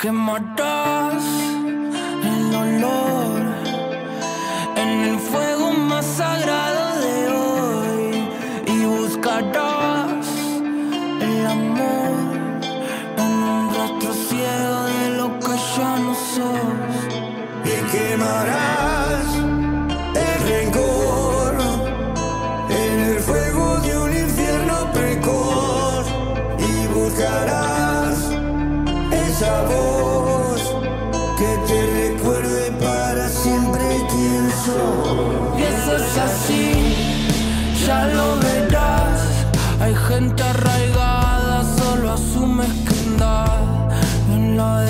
que matas el dolor en el fuego más sagrado de hoy y buscarás el amor en un rostro ciego de lo que ya no sos. Y quemarás así, ya lo verás. Hay gente arraigada, solo asumes que andás en la